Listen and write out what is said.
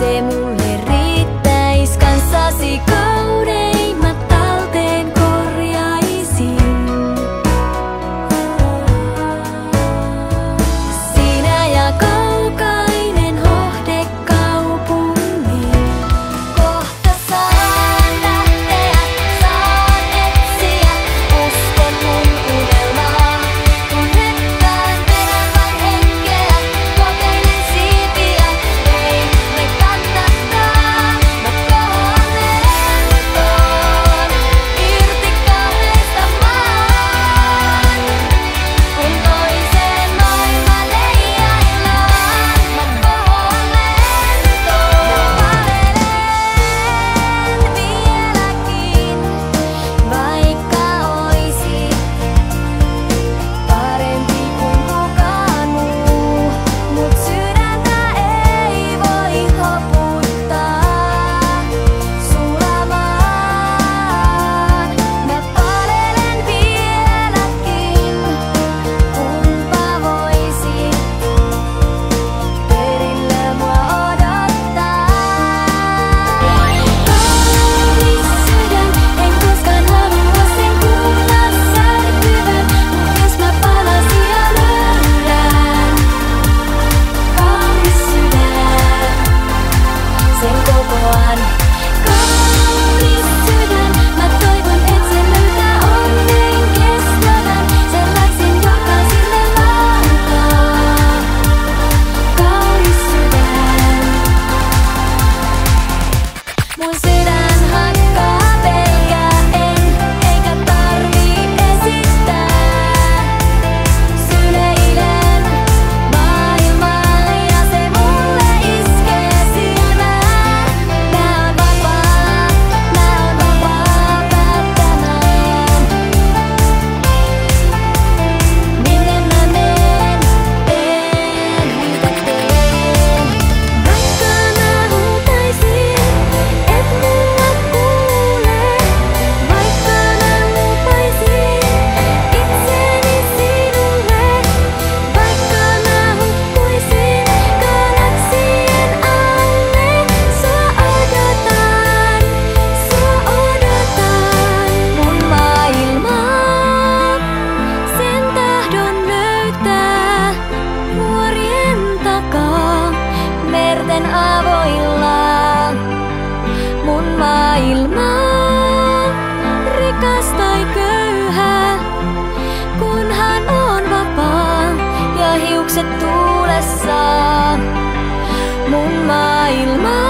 c'est unessa mun maailmaa.